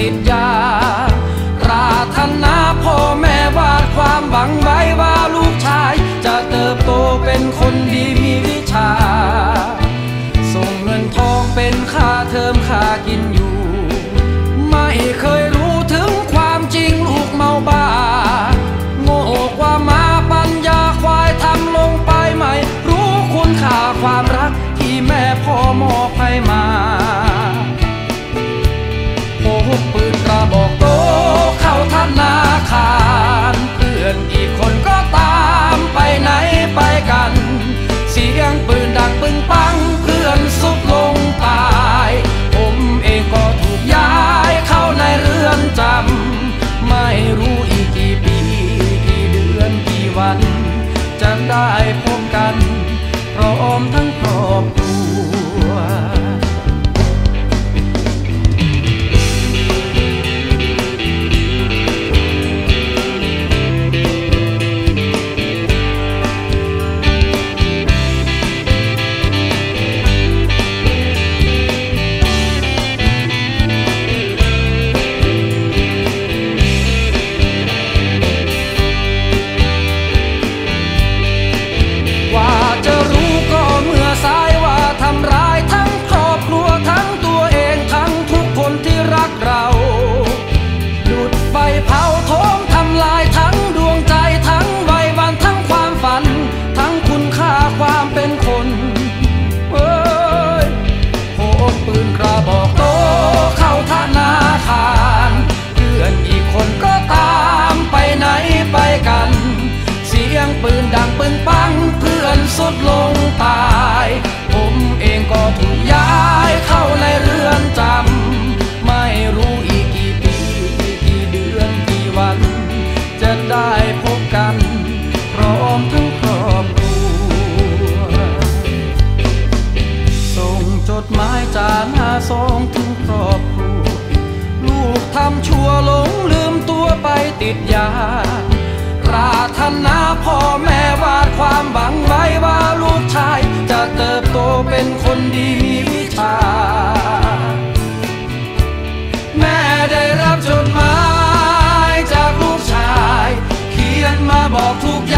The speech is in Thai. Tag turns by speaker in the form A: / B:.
A: ติดยา ปรารถนาพ่อแม่วาดความหวังไว้ว่าลูกชาย จะเติบโตเป็นคนดีมีวิชา ส่งเงินทองเป็นค่าเทอมค่ากิน พร้ออมทั้งครอบครัว ดยาราธถนาพ่อแม่วาดความหวังไว้ว่าลูกชาย จะเติบโตเป็นคนดีมีวิชา แม่ได้รับจดหมายจากลูกชาย เขียนมาบอกทุกอย่าง